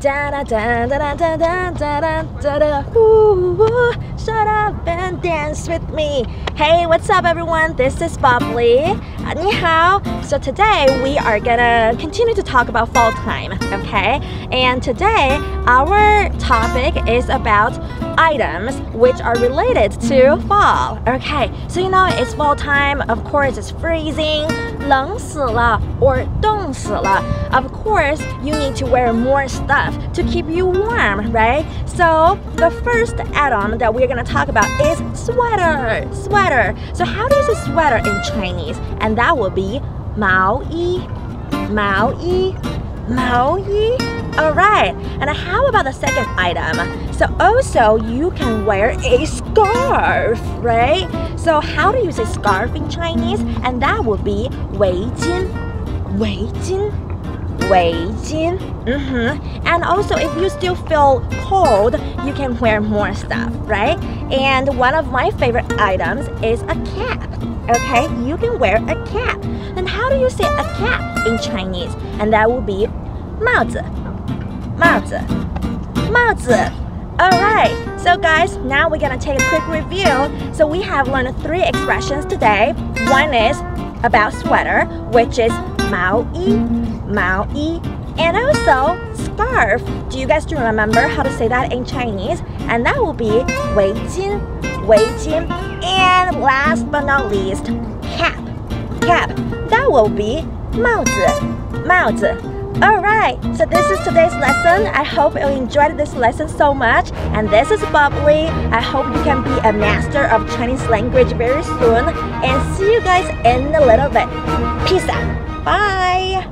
Da da da da da da da da da da. Ooh, shut up and dance with me. Hey, what's up, everyone? This is Bob Lee. 你好. So today we are gonna continue to talk about fall time, okay? And today our topic is about items which are related to fall. Okay, so you know it's fall time. Of course, it's freezing. 冷死了 or 冻死了. Of course, you need to wear more stuff to keep you warm, right? So the first item that we're gonna talk about is sweater. Sweater. So how do you say sweater in Chinese? And that will be 毛衣,毛衣,毛衣. Alright, and how about the second item? So also you can wear a scarf, right? So how do you say scarf in Chinese? And that would be 围巾,围巾,围巾. Mm-hmm. And also if you still feel cold, you can wear more stuff, right? And one of my favorite items is a cap. Okay, you can wear a cap. Then how do you say a cap in Chinese? And that would be 帽子,帽子,帽子. Alright, so guys, now we're gonna take a quick review. So we have learned three expressions today. One is about sweater, which is 毛衣,毛衣. And also scarf. Do you guys do remember how to say that in Chinese? And that will be 围巾,围巾. And last but not least, cap. Cap. will be 帽子 Alright, so this is today's lesson. I hope you enjoyed this lesson so much. And this is Bob Lee. I hope you can be a master of Chinese language very soon. And see you guys in a little bit. Peace out. Bye.